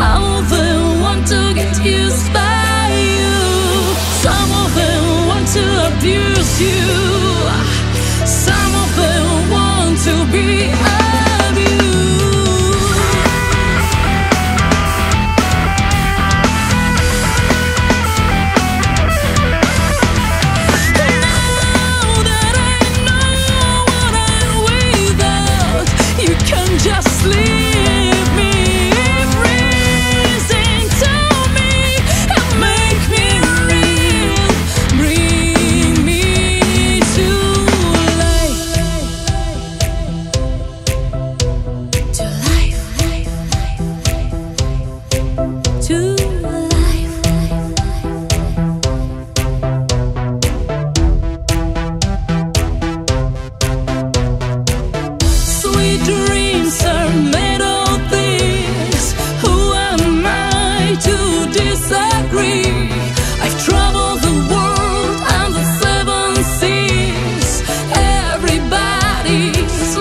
i to get used by you. Some of them want to abuse you.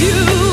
you.